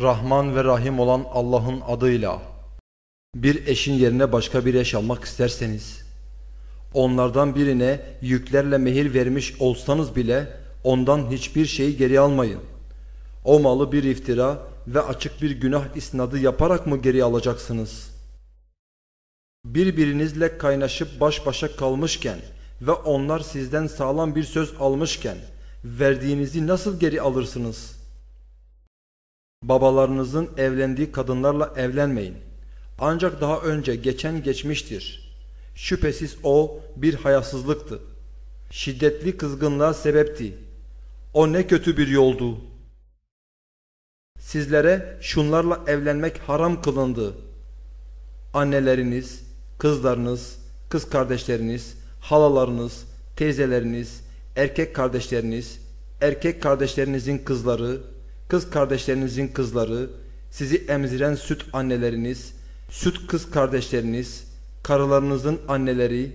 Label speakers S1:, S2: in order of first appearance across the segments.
S1: Rahman ve Rahim olan Allah'ın adıyla bir eşin yerine başka bir eş almak isterseniz onlardan birine yüklerle mehir vermiş olsanız bile ondan hiçbir şeyi geri almayın. O malı bir iftira ve açık bir günah isnadı yaparak mı geri alacaksınız? Birbirinizle kaynaşıp baş başa kalmışken ve onlar sizden sağlam bir söz almışken verdiğinizi nasıl geri alırsınız? Babalarınızın evlendiği kadınlarla evlenmeyin. Ancak daha önce geçen geçmiştir. Şüphesiz o bir hayasızlıktı. Şiddetli kızgınlığa sebepti. O ne kötü bir yoldu. Sizlere şunlarla evlenmek haram kılındı. Anneleriniz, kızlarınız, kız kardeşleriniz, halalarınız, teyzeleriniz, erkek kardeşleriniz, erkek kardeşlerinizin kızları, kız kardeşlerinizin kızları, sizi emziren süt anneleriniz, süt kız kardeşleriniz, karılarınızın anneleri,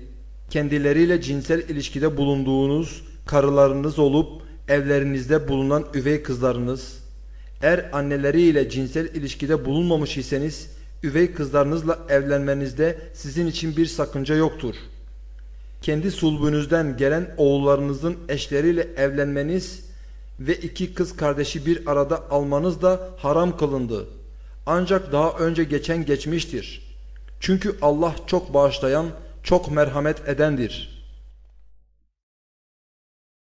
S1: kendileriyle cinsel ilişkide bulunduğunuz karılarınız olup evlerinizde bulunan üvey kızlarınız, eğer anneleriyle cinsel ilişkide bulunmamış iseniz, üvey kızlarınızla evlenmenizde sizin için bir sakınca yoktur. Kendi sulbünüzden gelen oğullarınızın eşleriyle evlenmeniz ve iki kız kardeşi bir arada almanız da haram kılındı. Ancak daha önce geçen geçmiştir. Çünkü Allah çok bağışlayan, çok merhamet edendir.''